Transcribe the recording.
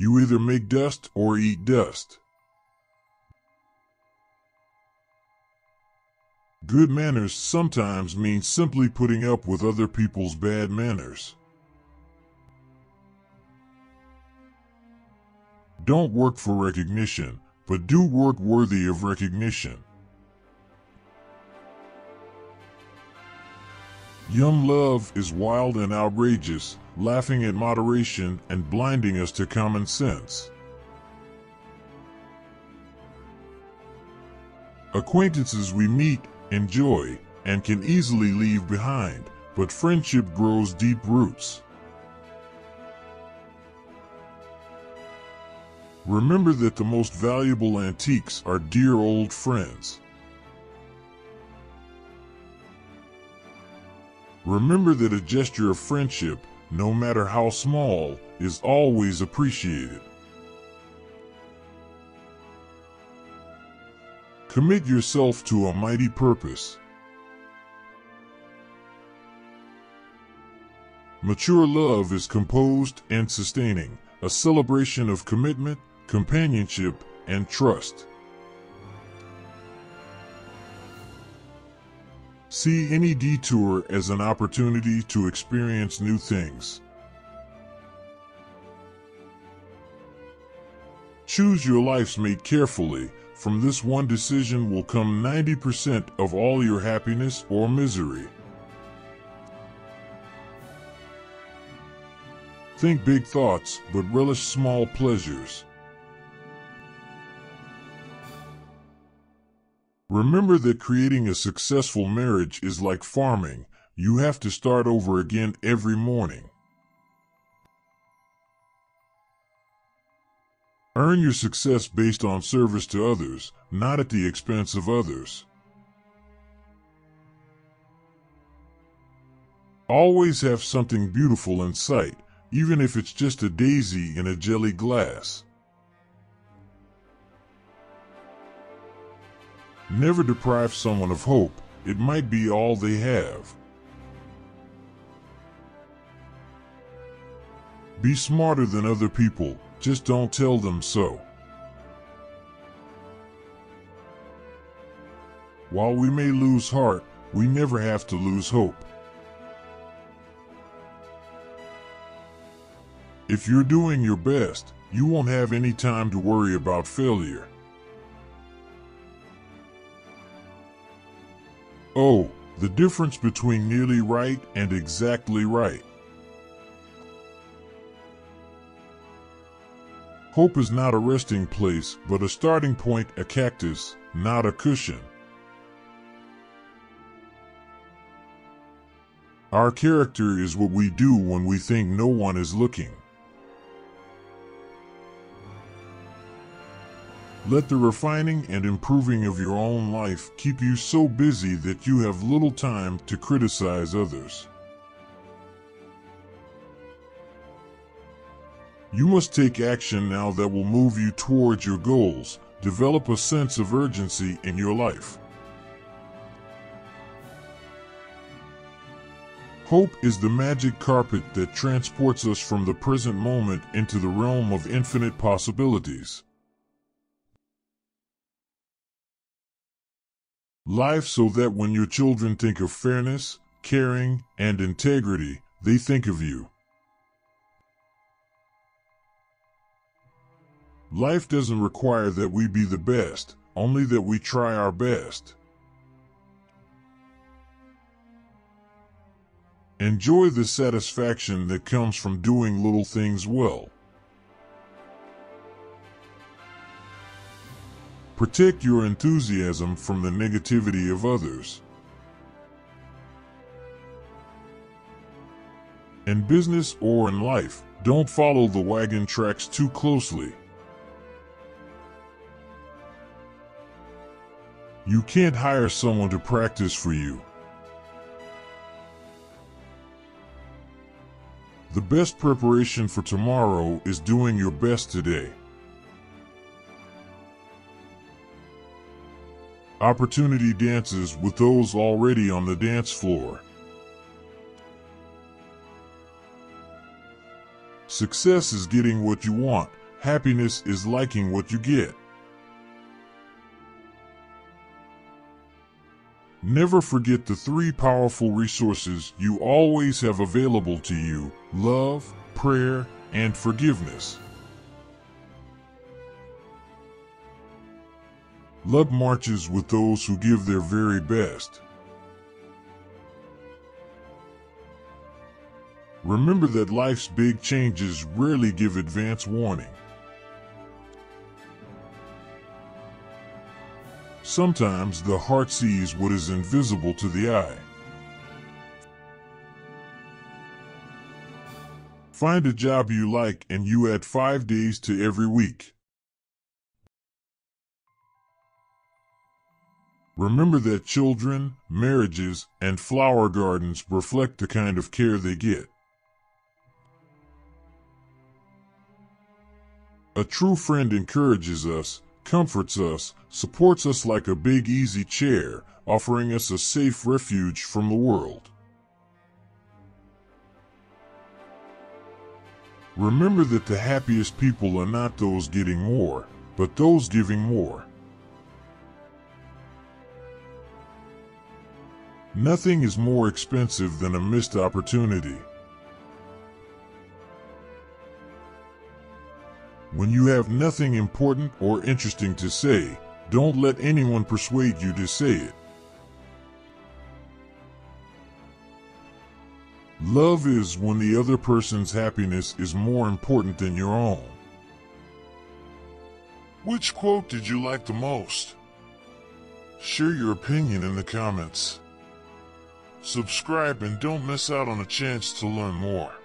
You either make dust or eat dust. Good manners sometimes mean simply putting up with other people's bad manners. Don't work for recognition, but do work worthy of recognition. Young love is wild and outrageous, laughing at moderation and blinding us to common sense. Acquaintances we meet, enjoy, and can easily leave behind, but friendship grows deep roots. Remember that the most valuable antiques are dear old friends. Remember that a gesture of friendship, no matter how small, is always appreciated. Commit yourself to a mighty purpose. Mature love is composed and sustaining, a celebration of commitment, companionship, and trust. See any detour as an opportunity to experience new things. Choose your life's mate carefully. From this one decision will come 90% of all your happiness or misery. Think big thoughts, but relish small pleasures. Remember that creating a successful marriage is like farming. You have to start over again every morning. Earn your success based on service to others, not at the expense of others. Always have something beautiful in sight, even if it's just a daisy in a jelly glass. Never deprive someone of hope, it might be all they have. Be smarter than other people, just don't tell them so. While we may lose heart, we never have to lose hope. If you're doing your best, you won't have any time to worry about failure. Oh, the difference between nearly right and exactly right. Hope is not a resting place, but a starting point, a cactus, not a cushion. Our character is what we do when we think no one is looking. Let the refining and improving of your own life keep you so busy that you have little time to criticize others. You must take action now that will move you towards your goals. Develop a sense of urgency in your life. Hope is the magic carpet that transports us from the present moment into the realm of infinite possibilities. Life so that when your children think of fairness, caring, and integrity, they think of you. Life doesn't require that we be the best, only that we try our best. Enjoy the satisfaction that comes from doing little things well. Protect your enthusiasm from the negativity of others. In business or in life, don't follow the wagon tracks too closely. You can't hire someone to practice for you. The best preparation for tomorrow is doing your best today. Opportunity dances with those already on the dance floor. Success is getting what you want, Happiness is liking what you get. Never forget the three powerful resources you always have available to you love, prayer, and forgiveness. Love marches with those who give their very best. Remember that life's big changes rarely give advance warning. Sometimes the heart sees what is invisible to the eye. Find a job you like and you add five days to every week. Remember that children, marriages, and flower gardens reflect the kind of care they get. A true friend encourages us, comforts us, supports us like a big easy chair, offering us a safe refuge from the world. Remember that the happiest people are not those getting more, but those giving more. Nothing is more expensive than a missed opportunity. When you have nothing important or interesting to say, don't let anyone persuade you to say it. Love is when the other person's happiness is more important than your own. Which quote did you like the most? Share your opinion in the comments. Subscribe and don't miss out on a chance to learn more.